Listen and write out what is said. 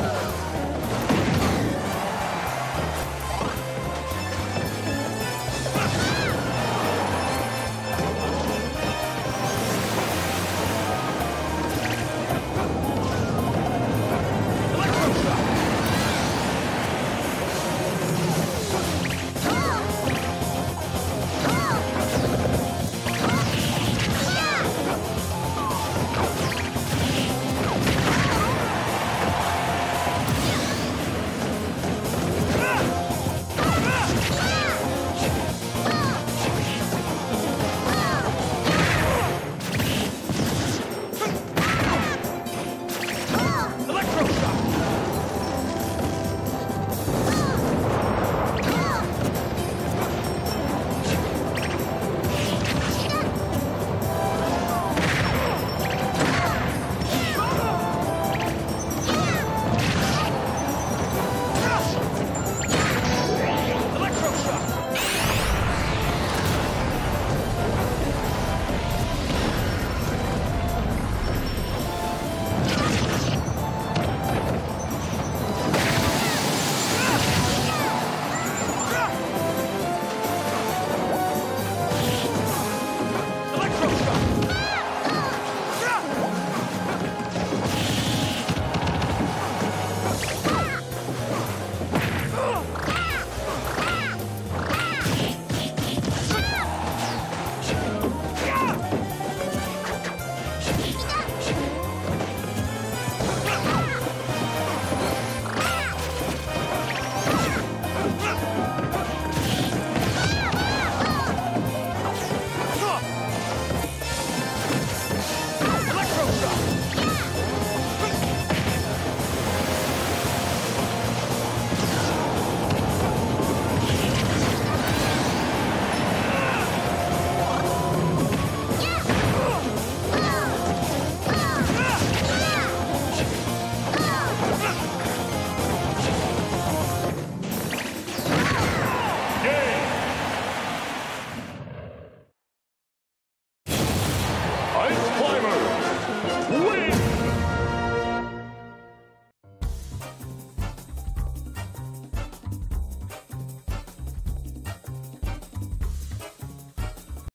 Electroshock!